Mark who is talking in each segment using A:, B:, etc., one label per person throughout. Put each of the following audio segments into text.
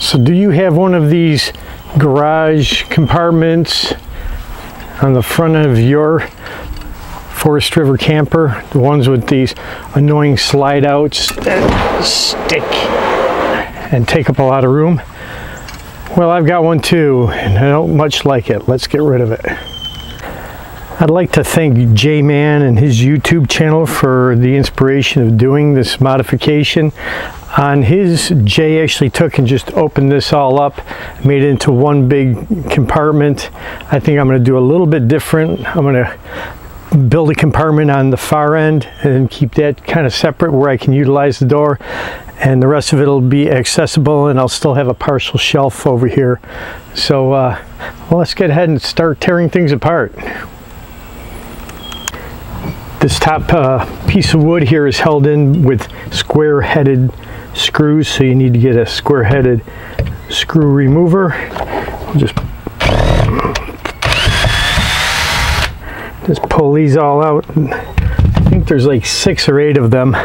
A: So do you have one of these garage compartments on the front of your Forest River camper? The ones with these annoying slide outs that stick and take up a lot of room? Well, I've got one too, and I don't much like it. Let's get rid of it. I'd like to thank J-Man and his YouTube channel for the inspiration of doing this modification. On his, Jay actually took and just opened this all up, made it into one big compartment. I think I'm going to do a little bit different. I'm going to build a compartment on the far end and keep that kind of separate where I can utilize the door and the rest of it will be accessible and I'll still have a partial shelf over here. So uh, well, let's get ahead and start tearing things apart. This top uh, piece of wood here is held in with square headed screws so you need to get a square headed screw remover. just just pull these all out. I think there's like six or eight of them.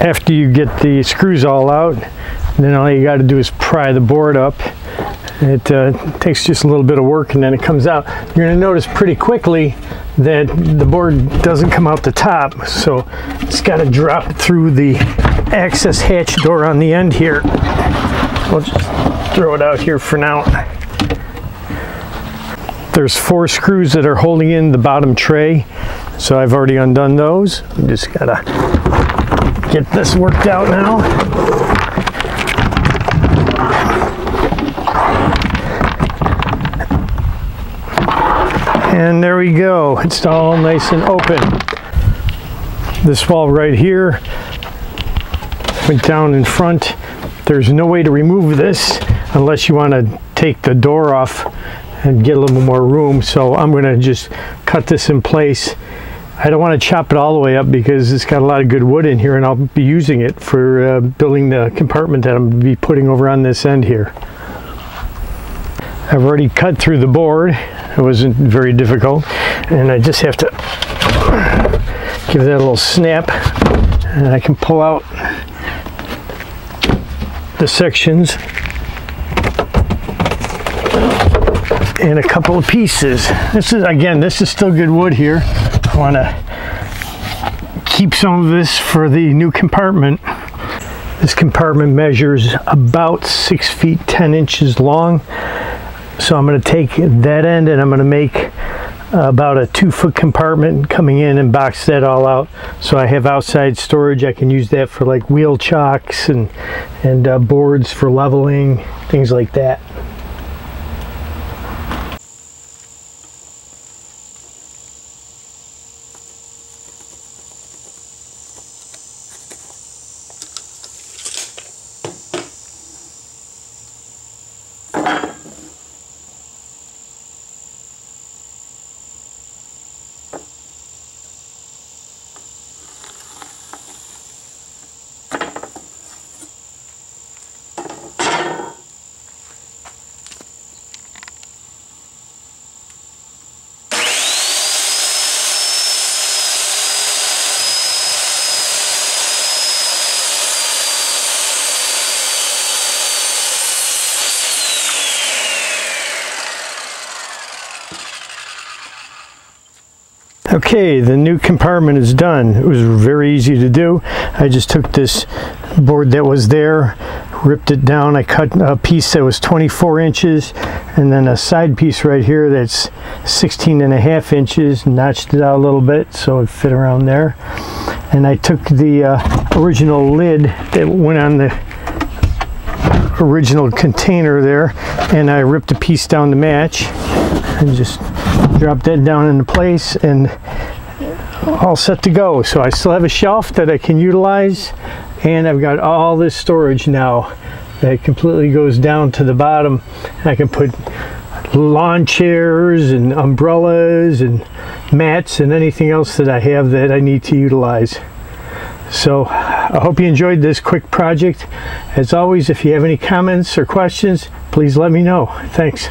A: After you get the screws all out then all you got to do is pry the board up. It uh, takes just a little bit of work and then it comes out. You're going to notice pretty quickly that the board doesn't come out the top so it's got to drop through the access hatch door on the end here. We'll just throw it out here for now. There's four screws that are holding in the bottom tray so I've already undone those. Just gotta get this worked out now. And there we go. It's all nice and open. This wall right here went down in front. There's no way to remove this unless you want to take the door off and get a little more room. So I'm going to just cut this in place I don't want to chop it all the way up because it's got a lot of good wood in here and I'll be using it for uh, building the compartment that I'm going to be putting over on this end here. I've already cut through the board. It wasn't very difficult and I just have to give that a little snap and I can pull out the sections and a couple of pieces. This is, again, this is still good wood here. Want to keep some of this for the new compartment. This compartment measures about six feet 10 inches long. So I'm going to take that end and I'm going to make about a two foot compartment coming in and box that all out so I have outside storage I can use that for like wheel chocks and and uh, boards for leveling things like that Okay, the new compartment is done. It was very easy to do. I just took this board that was there, ripped it down. I cut a piece that was 24 inches and then a side piece right here that's 16 and a half inches, notched it out a little bit so it fit around there. And I took the uh, original lid that went on the original container there and I ripped a piece down to match and just drop that down into place and all set to go. So I still have a shelf that I can utilize and I've got all this storage now that completely goes down to the bottom. I can put lawn chairs and umbrellas and mats and anything else that I have that I need to utilize. So I hope you enjoyed this quick project. As always, if you have any comments or questions, please let me know. Thanks.